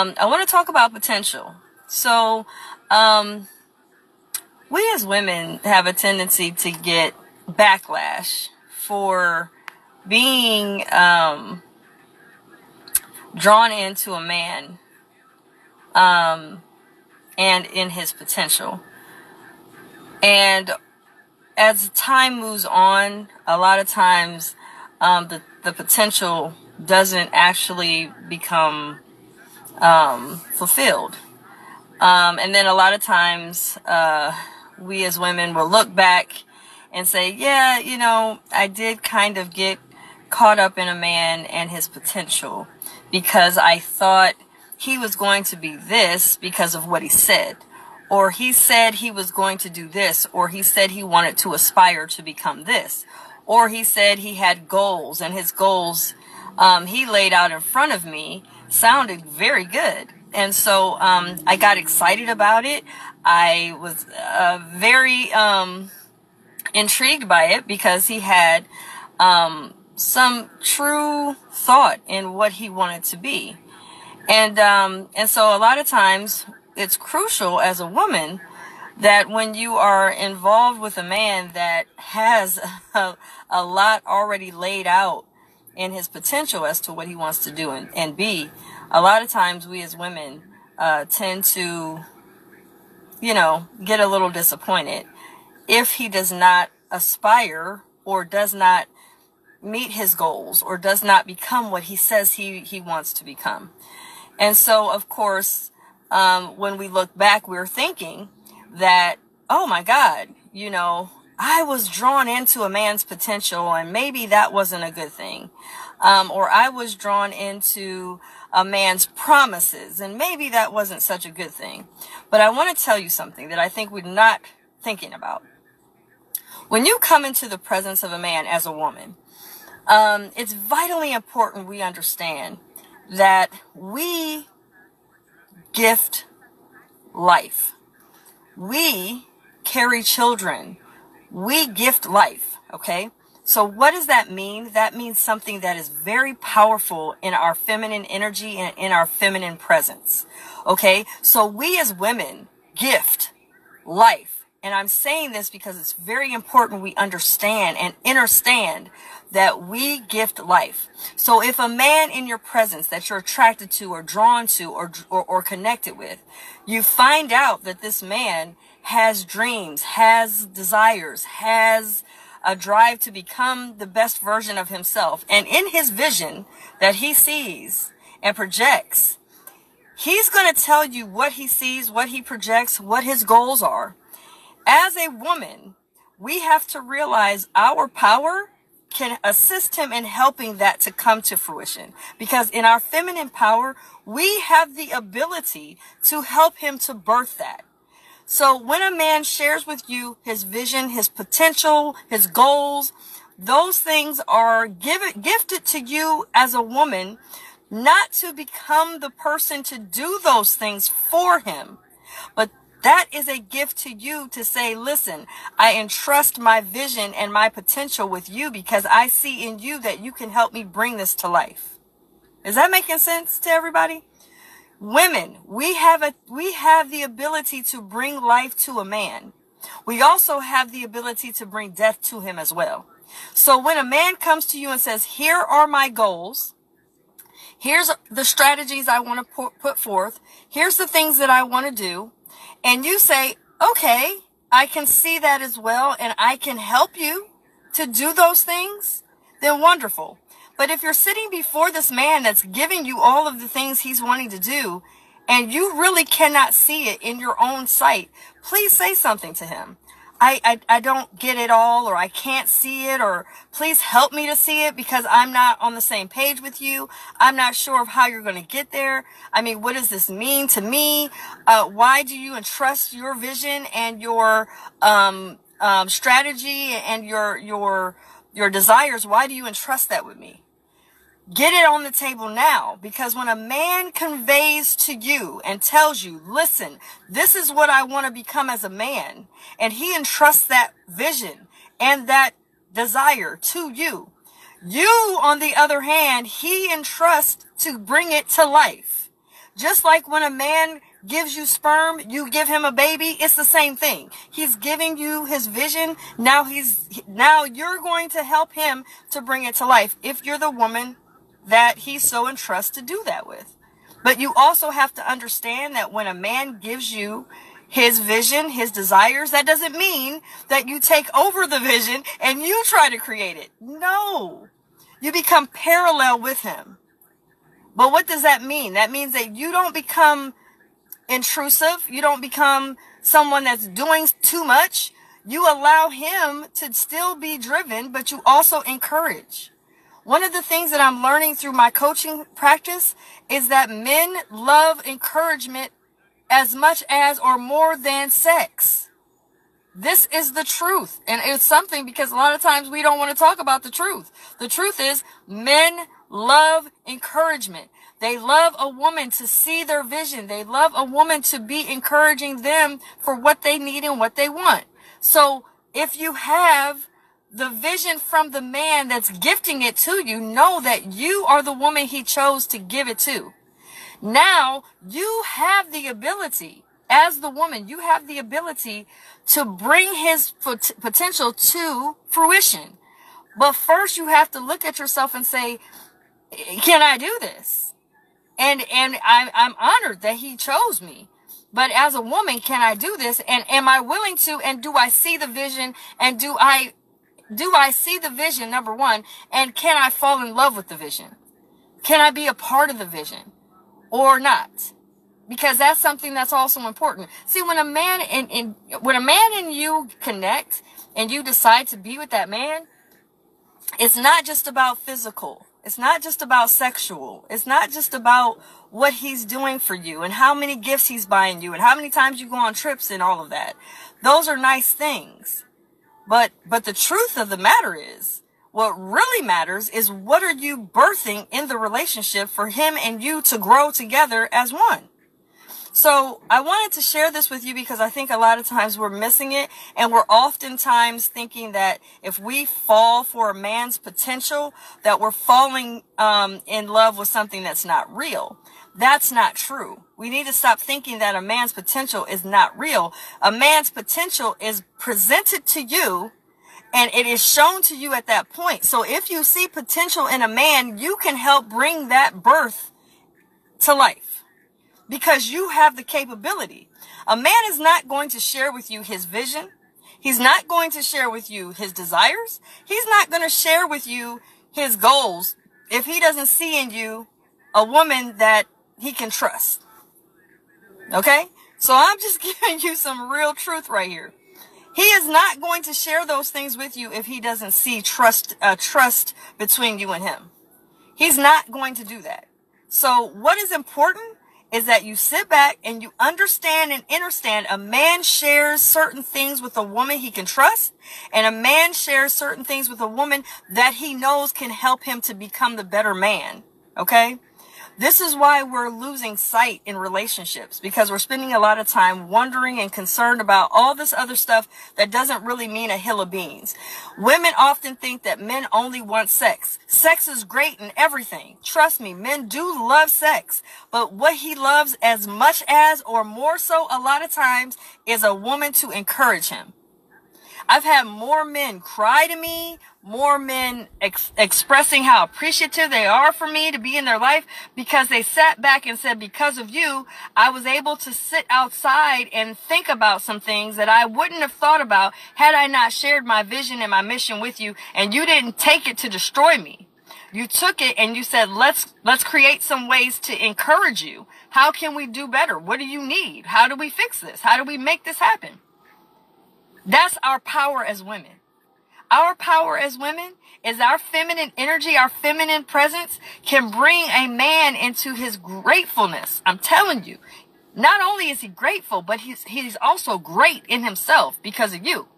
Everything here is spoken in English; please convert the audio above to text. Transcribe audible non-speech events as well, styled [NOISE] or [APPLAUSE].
Um, I want to talk about potential. So, um, we as women have a tendency to get backlash for being um, drawn into a man um, and in his potential. And as time moves on, a lot of times um, the, the potential doesn't actually become um, fulfilled. Um, and then a lot of times, uh, we as women will look back and say, yeah, you know, I did kind of get caught up in a man and his potential because I thought he was going to be this because of what he said. Or he said he was going to do this, or he said he wanted to aspire to become this, or he said he had goals and his goals um, he laid out in front of me sounded very good. And so um, I got excited about it. I was uh, very um, intrigued by it because he had um, some true thought in what he wanted to be. And um, and so a lot of times it's crucial as a woman that when you are involved with a man that has [LAUGHS] a, a lot already laid out in his potential as to what he wants to do and, and be, a lot of times we as women uh, tend to, you know, get a little disappointed if he does not aspire or does not meet his goals or does not become what he says he, he wants to become. And so, of course, um, when we look back, we're thinking that, oh my God, you know, I was drawn into a man's potential and maybe that wasn't a good thing. Um, or I was drawn into a man's promises and maybe that wasn't such a good thing. But I want to tell you something that I think we're not thinking about. When you come into the presence of a man as a woman, um, it's vitally important we understand that we gift life. We carry children. We gift life. Okay. So what does that mean? That means something that is very powerful in our feminine energy and in our feminine presence. Okay. So we as women gift life. And I'm saying this because it's very important we understand and understand that we gift life. So if a man in your presence that you're attracted to or drawn to or, or, or connected with, you find out that this man has dreams, has desires, has a drive to become the best version of himself. And in his vision that he sees and projects, he's going to tell you what he sees, what he projects, what his goals are as a woman, we have to realize our power can assist him in helping that to come to fruition. Because in our feminine power, we have the ability to help him to birth that. So when a man shares with you his vision, his potential, his goals, those things are given, gifted to you as a woman, not to become the person to do those things for him, but that is a gift to you to say, listen, I entrust my vision and my potential with you because I see in you that you can help me bring this to life. Is that making sense to everybody? Women, we have a, we have the ability to bring life to a man. We also have the ability to bring death to him as well. So when a man comes to you and says, here are my goals, here's the strategies I want to put forth, here's the things that I want to do, and you say, okay, I can see that as well and I can help you to do those things, then wonderful. But if you're sitting before this man that's giving you all of the things he's wanting to do and you really cannot see it in your own sight, please say something to him. I, I, I don't get it all or I can't see it or please help me to see it because I'm not on the same page with you. I'm not sure of how you're going to get there. I mean, what does this mean to me? Uh, why do you entrust your vision and your, um, um, strategy and your, your, your desires? Why do you entrust that with me? Get it on the table now because when a man conveys to you and tells you, listen, this is what I want to become as a man, and he entrusts that vision and that desire to you, you, on the other hand, he entrusts to bring it to life. Just like when a man gives you sperm, you give him a baby, it's the same thing. He's giving you his vision. Now he's, now you're going to help him to bring it to life if you're the woman that he's so entrusted to do that with. But you also have to understand that when a man gives you his vision, his desires, that doesn't mean that you take over the vision and you try to create it. No. You become parallel with him. But what does that mean? That means that you don't become intrusive. You don't become someone that's doing too much. You allow him to still be driven, but you also encourage. One of the things that I'm learning through my coaching practice is that men love encouragement as much as or more than sex. This is the truth. And it's something because a lot of times we don't want to talk about the truth. The truth is men love encouragement. They love a woman to see their vision. They love a woman to be encouraging them for what they need and what they want. So if you have the vision from the man that's gifting it to you, know that you are the woman he chose to give it to. Now you have the ability as the woman, you have the ability to bring his pot- potential to fruition. But first you have to look at yourself and say, can I do this? And, and I'm, I'm honored that he chose me. But as a woman, can I do this? And am I willing to? And do I see the vision? And do I, do I see the vision? Number one. And can I fall in love with the vision? Can I be a part of the vision or not? Because that's something that's also important. See, when a man and, when a man and you connect and you decide to be with that man, it's not just about physical. It's not just about sexual. It's not just about what he's doing for you and how many gifts he's buying you and how many times you go on trips and all of that. Those are nice things. But, but the truth of the matter is, what really matters is what are you birthing in the relationship for him and you to grow together as one? So I wanted to share this with you because I think a lot of times we're missing it and we're oftentimes thinking that if we fall for a man's potential, that we're falling um, in love with something that's not real. That's not true. We need to stop thinking that a man's potential is not real. A man's potential is presented to you and it is shown to you at that point. So if you see potential in a man, you can help bring that birth to life because you have the capability. A man is not going to share with you his vision. He's not going to share with you his desires. He's not going to share with you his goals if he doesn't see in you a woman that he can trust. Okay? So I'm just [LAUGHS] giving you some real truth right here. He is not going to share those things with you if he doesn't see trust, uh, trust between you and him. He's not going to do that. So what is important is that you sit back and you understand and understand a man shares certain things with a woman he can trust and a man shares certain things with a woman that he knows can help him to become the better man. Okay. This is why we're losing sight in relationships because we're spending a lot of time wondering and concerned about all this other stuff that doesn't really mean a hill of beans. Women often think that men only want sex. Sex is great and everything. Trust me, men do love sex, but what he loves as much as or more so a lot of times is a woman to encourage him. I've had more men cry to me, more men ex- expressing how appreciative they are for me to be in their life because they sat back and said, because of you, I was able to sit outside and think about some things that I wouldn't have thought about had I not shared my vision and my mission with you and you didn't take it to destroy me. You took it and you said, let's, let's create some ways to encourage you. How can we do better? What do you need? How do we fix this? How do we make this happen? That's our power as women. Our power as women is our feminine energy, our feminine presence can bring a man into his gratefulness. I'm telling you, not only is he grateful, but he's, he's also great in himself because of you.